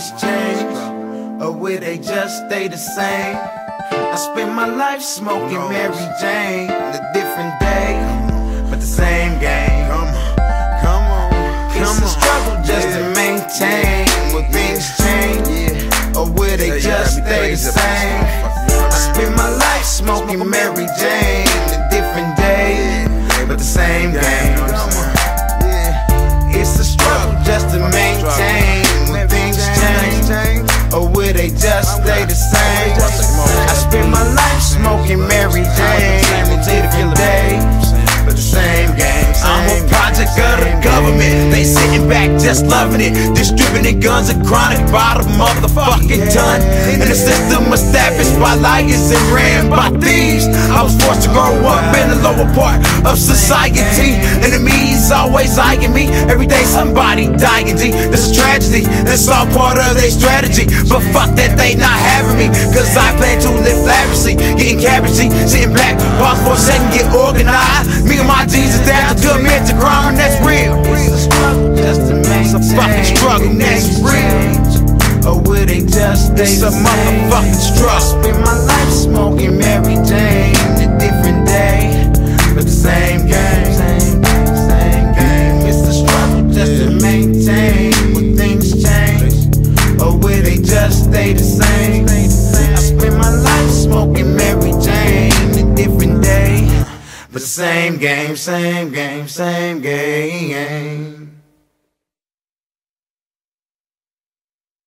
things change? Or will they just stay the same? I spend my life smoking Mary Jane. A different day, but the same game. Come on, come on, come It's a on. struggle just to maintain. Will things change? Or will they just stay the crazy about this same? I spend my life smoking Mary Jane. Stay the same? I spend my life smoking Mary Jane. Different day, but the same game. I'm a project of the government. They sitting back just loving it. Distributing guns and chronic by the motherfucking ton. And the system liars and ran by thieves. I was forced to grow up in the lower part of society. Enemies always eyeing me. Every day somebody dying. G. This is tragedy. This all part of their strategy. But fuck that they not having me. Cause I plan to live lavishly. Getting cabbage, Sitting back, pause for a second, get organized. Me and my G's is down to commit to crime, and that's real. It's a struggle just to maintain. A fucking struggle, they just stay It's a motherfucking I struggle. spend my life smoking Mary Jane. A different day, but the same game. Same game, same game. It's a struggle just to maintain. Will things change? Or will they just stay the same? I spend my life smoking Mary Jane. A different day, but the same game, same game, same game.